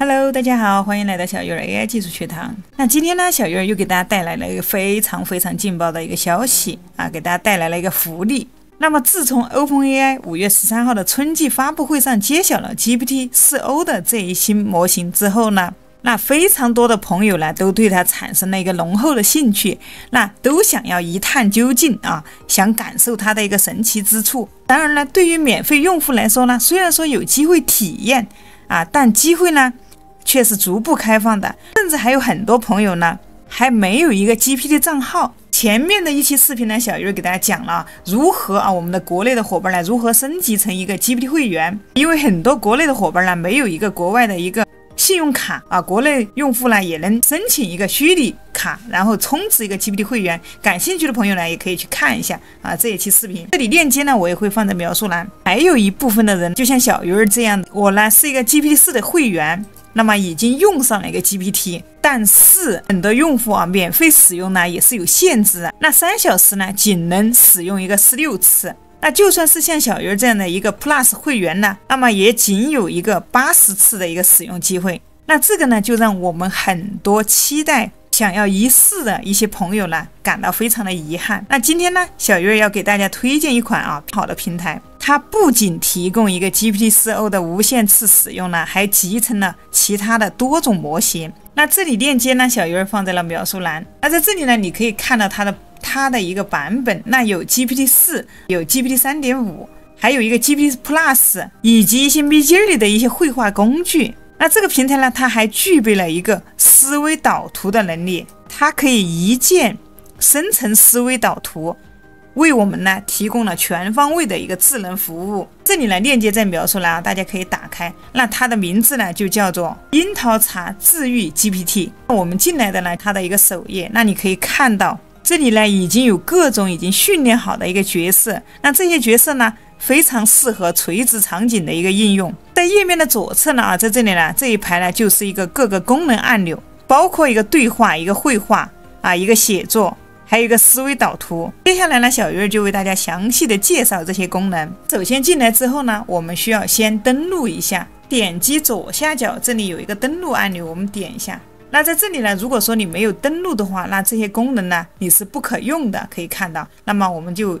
Hello，大家好，欢迎来到小鱼儿 AI 技术学堂。那今天呢，小鱼儿又给大家带来了一个非常非常劲爆的一个消息啊，给大家带来了一个福利。那么自从 OpenAI 五月十三号的春季发布会上揭晓了 GPT 四 O 的这一新模型之后呢，那非常多的朋友呢都对它产生了一个浓厚的兴趣，那都想要一探究竟啊，想感受它的一个神奇之处。当然呢，对于免费用户来说呢，虽然说有机会体验啊，但机会呢却是逐步开放的，甚至还有很多朋友呢还没有一个 GPT 账号。前面的一期视频呢，小鱼儿给大家讲了如何啊，我们的国内的伙伴呢如何升级成一个 GPT 会员，因为很多国内的伙伴呢没有一个国外的一个信用卡啊，国内用户呢也能申请一个虚拟卡，然后充值一个 GPT 会员。感兴趣的朋友呢也可以去看一下啊这一期视频，这里链接呢我也会放在描述栏。还有一部分的人就像小鱼儿这样，我呢是一个 GPT 四的会员。那么已经用上了一个 GPT，但是很多用户啊，免费使用呢也是有限制的。那三小时呢，仅能使用一个十六次。那就算是像小鱼这样的一个 Plus 会员呢，那么也仅有一个八十次的一个使用机会。那这个呢，就让我们很多期待。想要一试的一些朋友呢，感到非常的遗憾。那今天呢，小鱼儿要给大家推荐一款啊好的平台，它不仅提供一个 GPT 四 O 的无限次使用呢，还集成了其他的多种模型。那这里链接呢，小鱼儿放在了描述栏。那在这里呢，你可以看到它的它的一个版本，那有 GPT 四，有 GPT 三点五，还有一个 GPT Plus，以及一些秘境里的一些绘画工具。那这个平台呢，它还具备了一个思维导图的能力，它可以一键生成思维导图，为我们呢提供了全方位的一个智能服务。这里呢链接在描述栏，大家可以打开。那它的名字呢就叫做樱桃茶治愈 GPT。我们进来的呢，它的一个首页，那你可以看到这里呢已经有各种已经训练好的一个角色，那这些角色呢。非常适合垂直场景的一个应用。在页面的左侧呢，啊，在这里呢，这一排呢就是一个各个功能按钮，包括一个对话、一个绘画啊、一个写作，还有一个思维导图。接下来呢，小鱼儿就为大家详细的介绍这些功能。首先进来之后呢，我们需要先登录一下，点击左下角这里有一个登录按钮，我们点一下。那在这里呢，如果说你没有登录的话，那这些功能呢你是不可用的，可以看到。那么我们就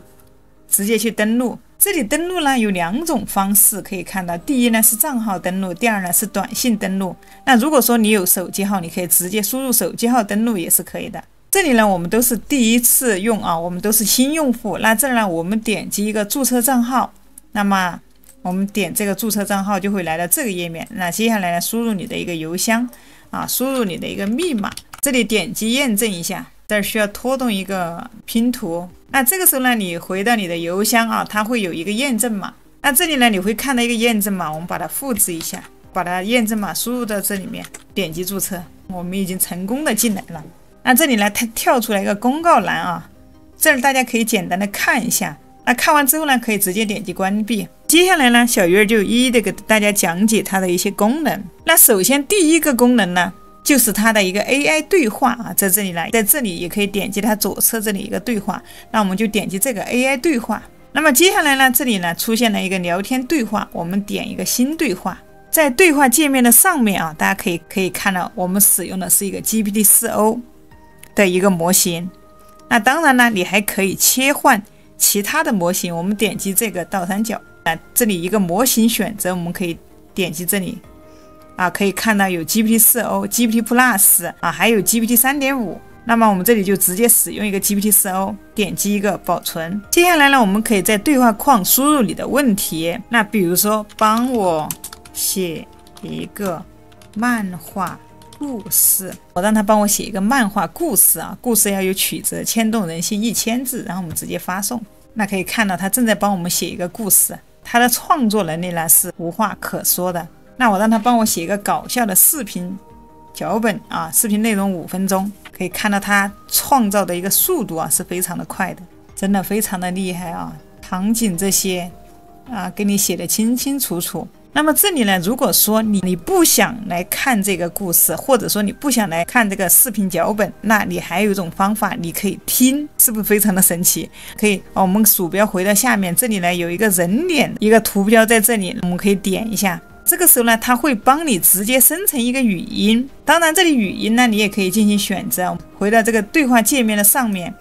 直接去登录。这里登录呢有两种方式，可以看到，第一呢是账号登录，第二呢是短信登录。那如果说你有手机号，你可以直接输入手机号登录也是可以的。这里呢我们都是第一次用啊，我们都是新用户。那这儿呢我们点击一个注册账号，那么我们点这个注册账号就会来到这个页面。那接下来呢输入你的一个邮箱啊，输入你的一个密码，这里点击验证一下。这儿需要拖动一个拼图，那这个时候呢，你回到你的邮箱啊，它会有一个验证码。那这里呢，你会看到一个验证码，我们把它复制一下，把它验证码输入到这里面，点击注册，我们已经成功的进来了。那这里呢，它跳出来一个公告栏啊，这儿大家可以简单的看一下。那看完之后呢，可以直接点击关闭。接下来呢，小鱼儿就一一的给大家讲解它的一些功能。那首先第一个功能呢。就是它的一个 AI 对话啊，在这里呢，在这里也可以点击它左侧这里一个对话，那我们就点击这个 AI 对话。那么接下来呢，这里呢出现了一个聊天对话，我们点一个新对话，在对话界面的上面啊，大家可以可以看到，我们使用的是一个 GPT 四 O 的一个模型。那当然呢，你还可以切换其他的模型，我们点击这个倒三角啊，这里一个模型选择，我们可以点击这里。啊，可以看到有 GPT 四 O、GPT Plus 啊，还有 GPT 三点五。那么我们这里就直接使用一个 GPT 四 O，点击一个保存。接下来呢，我们可以在对话框输入你的问题。那比如说，帮我写一个漫画故事，我让他帮我写一个漫画故事啊，故事要有曲折，牵动人心，一千字。然后我们直接发送。那可以看到他正在帮我们写一个故事，他的创作能力呢是无话可说的。那我让他帮我写一个搞笑的视频脚本啊，视频内容五分钟，可以看到他创造的一个速度啊是非常的快的，真的非常的厉害啊！场景这些啊，给你写的清清楚楚。那么这里呢，如果说你你不想来看这个故事，或者说你不想来看这个视频脚本，那你还有一种方法，你可以听，是不是非常的神奇？可以，我们鼠标回到下面，这里呢有一个人脸一个图标在这里，我们可以点一下。这个时候呢，它会帮你直接生成一个语音。当然，这里语音呢，你也可以进行选择。回到这个对话界面的上面，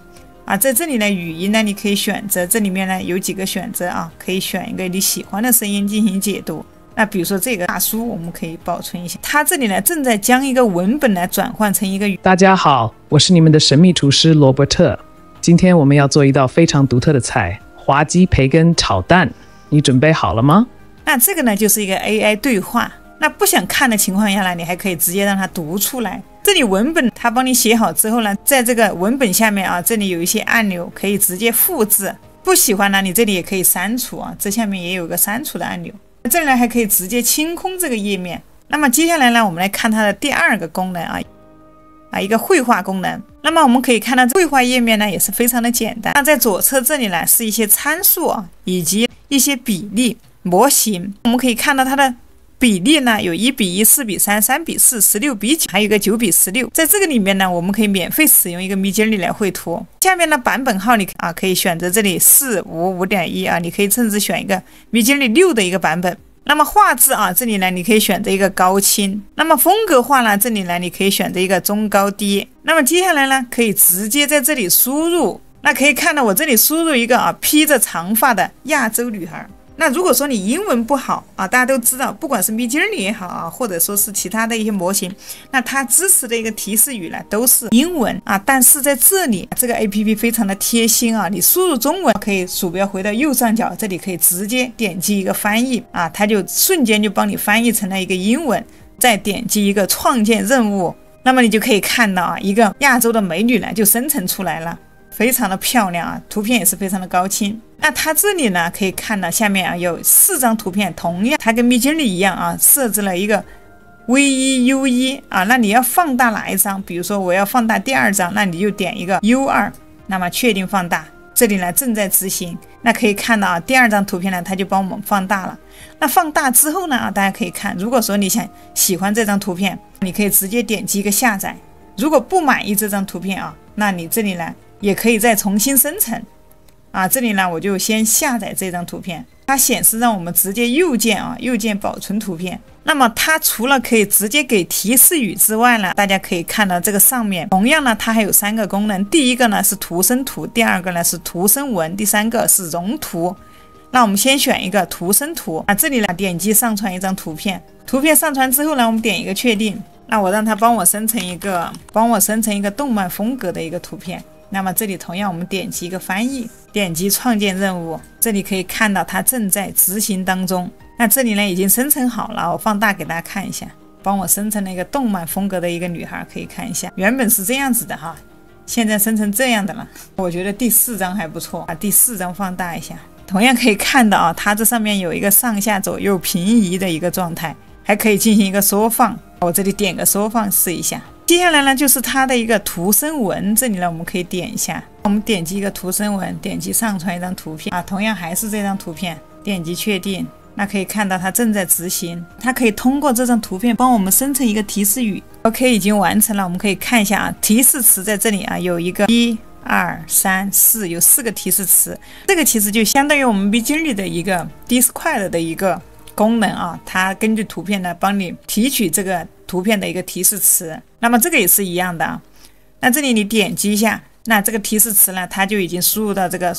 啊，在这里呢，语音呢，你可以选择。这里面呢有几个选择啊，可以选一个你喜欢的声音进行解读。那比如说这个大叔，我们可以保存一下。他这里呢正在将一个文本来转换成一个语。大家好，我是你们的神秘厨师罗伯特。今天我们要做一道非常独特的菜——滑鸡培根炒蛋。你准备好了吗？那这个呢就是一个 AI 对话。那不想看的情况下呢，你还可以直接让它读出来。这里文本它帮你写好之后呢，在这个文本下面啊，这里有一些按钮可以直接复制。不喜欢呢，你这里也可以删除啊。这下面也有个删除的按钮。这里呢还可以直接清空这个页面。那么接下来呢，我们来看它的第二个功能啊，啊一个绘画功能。那么我们可以看到绘画页面呢也是非常的简单。那在左侧这里呢是一些参数啊，以及一些比例模型。我们可以看到它的。比例呢，有一比一、四比三、三比四、十六比九，还有一个九比十六。在这个里面呢，我们可以免费使用一个 Midjourney 来绘图。下面的版本号你啊可以选择这里四五五点一啊，你可以甚至选一个 Midjourney 六的一个版本。那么画质啊，这里呢你可以选择一个高清。那么风格化呢，这里呢你可以选择一个中高低。那么接下来呢，可以直接在这里输入。那可以看到我这里输入一个啊披着长发的亚洲女孩。那如果说你英文不好啊，大家都知道，不管是蜜姬儿的也好啊，或者说是其他的一些模型，那它支持的一个提示语呢都是英文啊。但是在这里，这个 APP 非常的贴心啊，你输入中文可以鼠标回到右上角，这里可以直接点击一个翻译啊，它就瞬间就帮你翻译成了一个英文。再点击一个创建任务，那么你就可以看到啊，一个亚洲的美女呢就生成出来了。非常的漂亮啊，图片也是非常的高清。那它这里呢，可以看到下面啊有四张图片，同样它跟 Midjourney 一样啊，设置了一个 V 一 U 一啊。那你要放大哪一张？比如说我要放大第二张，那你就点一个 U 二，那么确定放大。这里呢正在执行。那可以看到啊，第二张图片呢，它就帮我们放大了。那放大之后呢啊，大家可以看，如果说你想喜欢这张图片，你可以直接点击一个下载。如果不满意这张图片啊，那你这里呢？也可以再重新生成，啊，这里呢我就先下载这张图片，它显示让我们直接右键啊，右键保存图片。那么它除了可以直接给提示语之外呢，大家可以看到这个上面，同样呢它还有三个功能，第一个呢是图生图，第二个呢是图生文，第三个是融图。那我们先选一个图生图啊，这里呢点击上传一张图片，图片上传之后呢，我们点一个确定，那我让它帮我生成一个，帮我生成一个动漫风格的一个图片。那么这里同样，我们点击一个翻译，点击创建任务，这里可以看到它正在执行当中。那这里呢已经生成好了，我放大给大家看一下，帮我生成了一个动漫风格的一个女孩，可以看一下，原本是这样子的哈，现在生成这样的了。我觉得第四张还不错，把第四张放大一下，同样可以看到啊，它这上面有一个上下左右平移的一个状态，还可以进行一个缩放。我这里点个缩放试一下。接下来呢，就是它的一个图生文，这里呢，我们可以点一下，我们点击一个图生文，点击上传一张图片。啊，同样还是这张图片，点击确定，那可以看到它正在执行，它可以通过这张图片帮我们生成一个提示语。OK，已经完成了，我们可以看一下啊，提示词在这里啊，有一个一二三四，有四个提示词，这个其实就相当于我们 Midjourney 的一个 discribe 的一个功能啊，它根据图片呢帮你提取这个。图片的一个提示词，那么这个也是一样的啊。那这里你点击一下，那这个提示词呢，它就已经输入到这个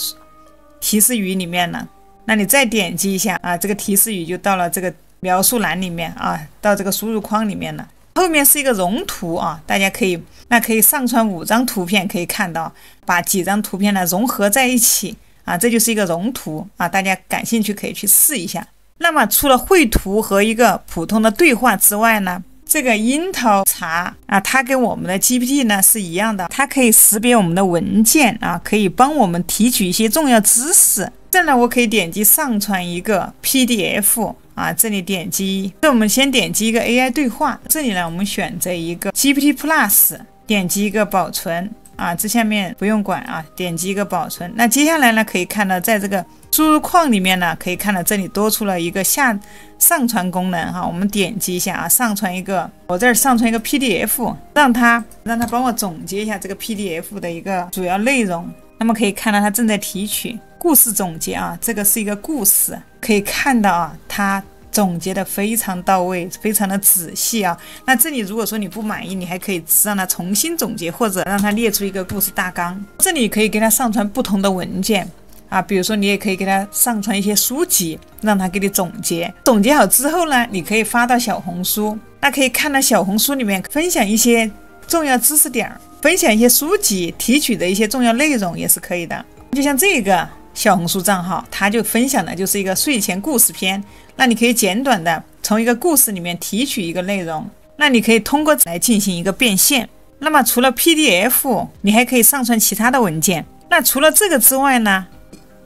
提示语里面了。那你再点击一下啊，这个提示语就到了这个描述栏里面啊，到这个输入框里面了。后面是一个融图啊，大家可以那可以上传五张图片，可以看到把几张图片呢融合在一起啊，这就是一个融图啊。大家感兴趣可以去试一下。那么除了绘图和一个普通的对话之外呢？这个樱桃茶啊，它跟我们的 GPT 呢是一样的，它可以识别我们的文件啊，可以帮我们提取一些重要知识。这呢，我可以点击上传一个 PDF 啊，这里点击，这我们先点击一个 AI 对话，这里呢，我们选择一个 GPT Plus，点击一个保存。啊，这下面不用管啊，点击一个保存。那接下来呢，可以看到在这个输入框里面呢，可以看到这里多出了一个下上传功能哈。我们点击一下啊，上传一个，我这儿上传一个 PDF，让它让它帮我总结一下这个 PDF 的一个主要内容。那么可以看到它正在提取故事总结啊，这个是一个故事，可以看到啊，它总结的非常到位，非常的仔细啊。那这里如果说你不满意，你还可以让他重新总结，或者让他列出一个故事大纲。这里可以给他上传不同的文件啊，比如说你也可以给他上传一些书籍，让他给你总结。总结好之后呢，你可以发到小红书，那可以看到小红书里面分享一些重要知识点，分享一些书籍提取的一些重要内容也是可以的。就像这个。小红书账号，它就分享的就是一个睡前故事篇。那你可以简短的从一个故事里面提取一个内容，那你可以通过来进行一个变现。那么除了 PDF，你还可以上传其他的文件。那除了这个之外呢，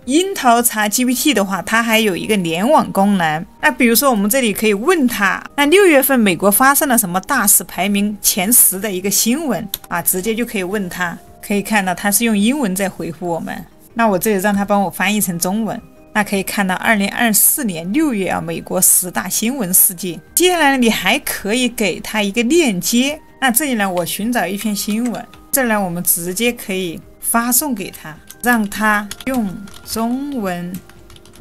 樱桃茶 GPT 的话，它还有一个联网功能。那比如说我们这里可以问他，那六月份美国发生了什么大事，排名前十的一个新闻啊，直接就可以问他。可以看到他是用英文在回复我们。那我这里让他帮我翻译成中文，那可以看到二零二四年六月啊，美国十大新闻事件。接下来呢，你还可以给他一个链接。那这里呢，我寻找一篇新闻，这里呢，我们直接可以发送给他，让他用中文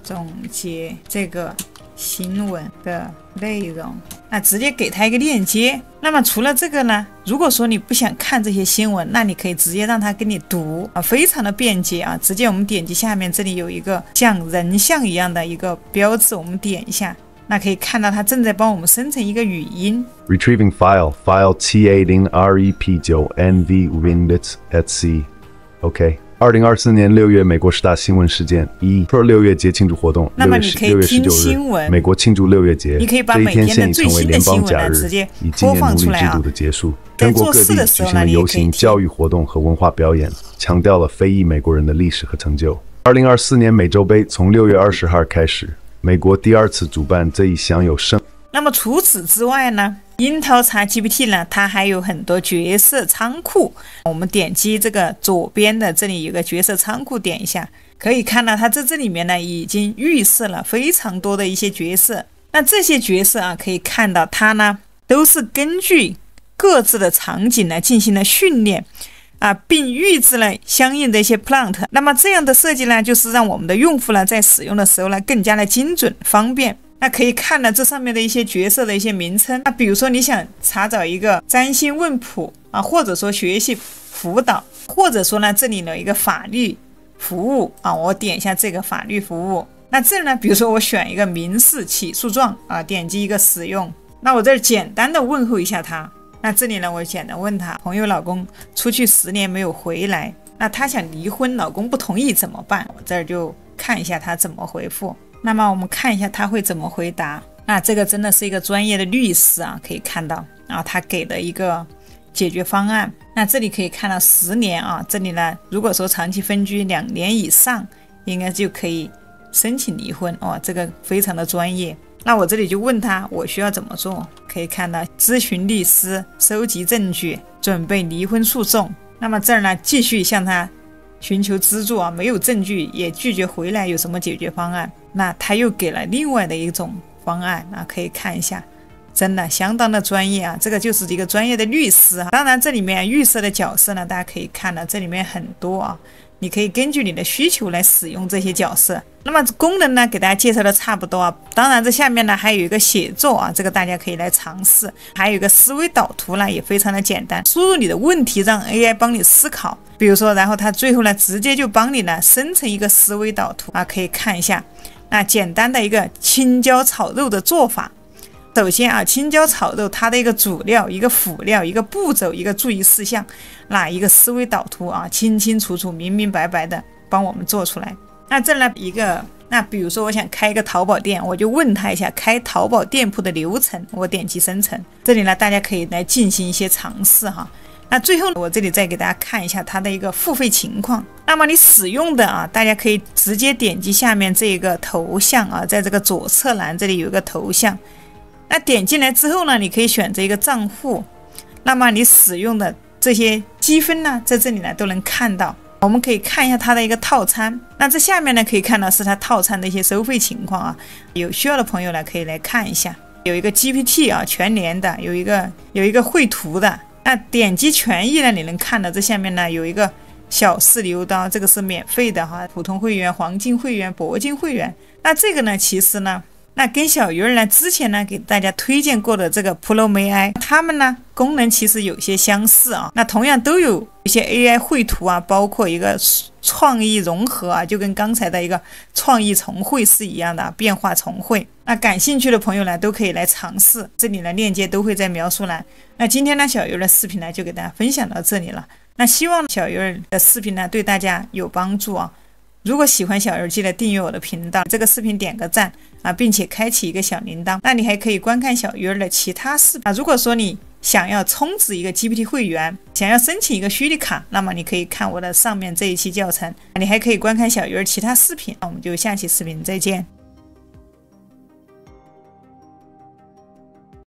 总结这个新闻的内容。那直接给他一个链接。那么除了这个呢？如果说你不想看这些新闻，那你可以直接让他给你读啊，非常的便捷啊。直接我们点击下面这里有一个像人像一样的一个标志，我们点一下，那可以看到他正在帮我们生成一个语音。Retrieving file file T A 零 R E P 九 N V Windows at C OK。二零二四年六月，美国十大新闻事件一：Pro 六月节庆祝活动。那么你可以听新闻。美国庆祝六月节，你可以把每天的最新的新闻呢直接播放出来啊。全国各地举行了游行、教育活动和文化表演，强调了非裔美国人的历史和成就。二零二四年美洲杯从六月二十号开始，美国第二次主办这一享有盛。那么除此之外呢？樱桃茶 GPT 呢，它还有很多角色仓库。我们点击这个左边的这里有个角色仓库，点一下，可以看到它在这里面呢已经预设了非常多的一些角色。那这些角色啊，可以看到它呢都是根据各自的场景呢进行了训练啊，并预置了相应的一些 prompt。那么这样的设计呢，就是让我们的用户呢在使用的时候呢更加的精准方便。那可以看到这上面的一些角色的一些名称。那比如说你想查找一个占星问卜啊，或者说学习辅导，或者说呢这里有一个法律服务啊，我点一下这个法律服务。那这呢，比如说我选一个民事起诉状啊，点击一个使用。那我这儿简单的问候一下他。那这里呢，我简单问他，朋友老公出去十年没有回来，那他想离婚，老公不同意怎么办？我这儿就看一下他怎么回复。那么我们看一下他会怎么回答。那这个真的是一个专业的律师啊，可以看到啊，他给的一个解决方案。那这里可以看到十年啊，这里呢，如果说长期分居两年以上，应该就可以申请离婚哦。这个非常的专业。那我这里就问他，我需要怎么做？可以看到咨询律师、收集证据、准备离婚诉讼。那么这儿呢，继续向他。寻求资助啊，没有证据也拒绝回来，有什么解决方案？那他又给了另外的一种方案啊，可以看一下，真的相当的专业啊，这个就是一个专业的律师啊。当然，这里面预设的角色呢，大家可以看到，这里面很多啊。你可以根据你的需求来使用这些角色。那么功能呢，给大家介绍的差不多啊。当然，这下面呢还有一个写作啊，这个大家可以来尝试。还有一个思维导图呢，也非常的简单。输入你的问题，让 AI 帮你思考。比如说，然后它最后呢，直接就帮你呢生成一个思维导图啊，可以看一下。那简单的一个青椒炒肉的做法。首先啊，青椒炒肉它的一个主料、一个辅料、一个步骤、一个注意事项，那一个思维导图啊，清清楚楚、明明白白的帮我们做出来。那这呢一个，那比如说我想开一个淘宝店，我就问他一下开淘宝店铺的流程，我点击生成。这里呢，大家可以来进行一些尝试哈。那最后我这里再给大家看一下它的一个付费情况。那么你使用的啊，大家可以直接点击下面这一个头像啊，在这个左侧栏这里有一个头像。那点进来之后呢，你可以选择一个账户，那么你使用的这些积分呢，在这里呢都能看到。我们可以看一下它的一个套餐，那这下面呢可以看到是它套餐的一些收费情况啊。有需要的朋友呢可以来看一下，有一个 GPT 啊全年的，有一个有一个绘图的。那点击权益呢，你能看到这下面呢有一个小试牛刀，这个是免费的哈，普通会员、黄金会员、铂金会员。那这个呢，其实呢。那跟小鱼儿呢，之前呢给大家推荐过的这个 p r o m a i 它们呢功能其实有些相似啊。那同样都有一些 AI 绘图啊，包括一个创意融合啊，就跟刚才的一个创意重绘是一样的，变化重绘。那感兴趣的朋友呢，都可以来尝试，这里的链接都会在描述栏。那今天呢，小鱼儿的视频呢就给大家分享到这里了。那希望小鱼儿的视频呢对大家有帮助啊。如果喜欢小鱼，记得订阅我的频道，这个视频点个赞啊，并且开启一个小铃铛。那你还可以观看小鱼儿的其他视频啊。如果说你想要充值一个 GPT 会员，想要申请一个虚拟卡，那么你可以看我的上面这一期教程，你还可以观看小鱼儿其他视频。那我们就下期视频再见。